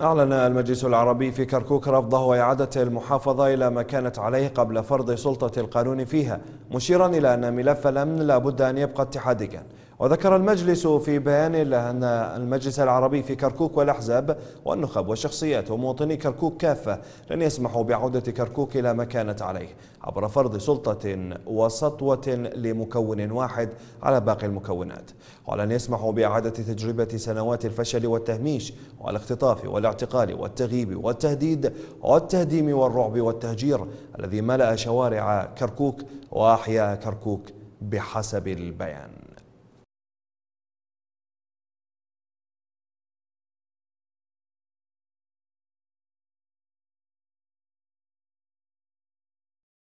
أعلن المجلس العربي في كركوك رفضه وإعادة المحافظة إلى ما كانت عليه قبل فرض سلطة القانون فيها مشيرا إلى أن ملف الأمن لا بد أن يبقى اتحاديا. وذكر المجلس في بيان له أن المجلس العربي في كركوك والأحزاب والنخب والشخصيات ومواطني كركوك كافة لن يسمحوا بعودة كركوك إلى ما كانت عليه عبر فرض سلطة وسطوة لمكون واحد على باقي المكونات. ولن يسمحوا بإعادة تجربة سنوات الفشل والتهميش والاختطاف والاعتقال والتغييب والتهديد والتهديم والرعب والتهجير الذي ملأ شوارع كركوك وأحياء كركوك بحسب البيان.